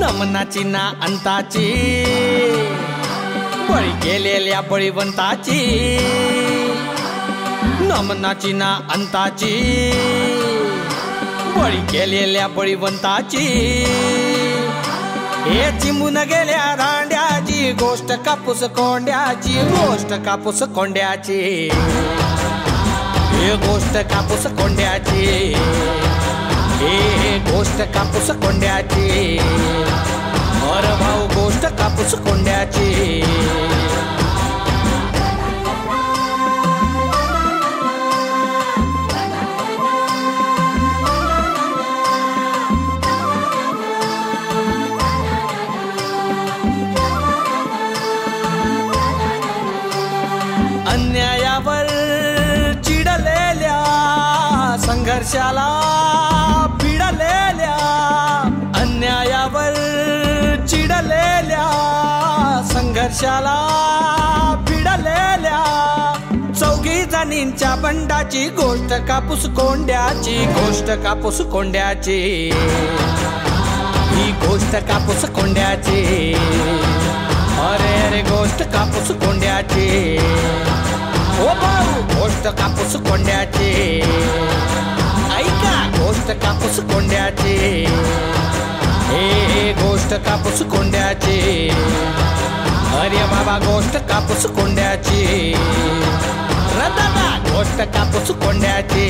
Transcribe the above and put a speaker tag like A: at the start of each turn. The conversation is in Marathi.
A: नमनाची ना अंताची बळी गेलेल्या बळीवंताची. नमनाची ना अंताची बळी गेलेल्या बळीवंताची. हे चिमून गेल्या रांड्याची गोष्ट कापूस कोंड्याची गोष्ट कापूस कोंड्याची. हे गोष्ट कापूस कोंड्याची. हे गोष्ट कापूस कोंड्याची. अर भाऊ अन्यायावर चिडलेल्या संघर्षाला पिडलेल्या अन्यायावर चिडलेल्या संघर्षाला पिडलेल्या चौघी जणींच्या बंडाची गोष्ट कापूस कोंड्याची गोष्ट कापूस कोंड्याची. ही गोष्ट कापूस कोंड्याची. गोष्ट कापूस कोंड्याची ऐका गोष्ट कापूस कोंड्याची हे हे गोष्ट कापूस कोंड्याची अरे बाबा गोष्ट कापूस कोंड्याची रदादा गोष्ट कापूस कोंड्याची